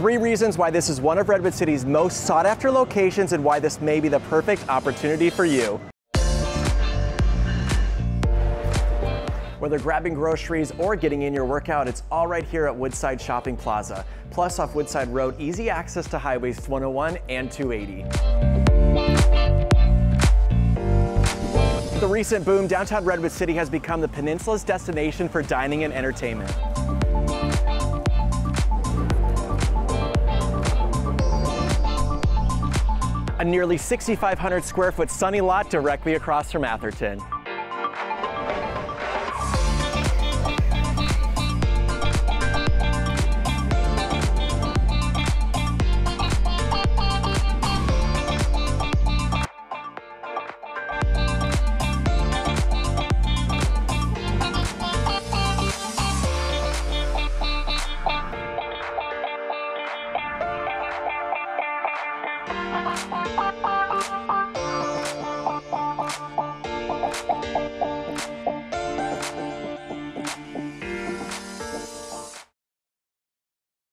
Three reasons why this is one of Redwood City's most sought after locations and why this may be the perfect opportunity for you. Whether grabbing groceries or getting in your workout, it's all right here at Woodside Shopping Plaza. Plus, off Woodside Road, easy access to highways 101 and 280. The recent boom, downtown Redwood City has become the peninsula's destination for dining and entertainment. A nearly 6,500 square foot sunny lot directly across from Atherton.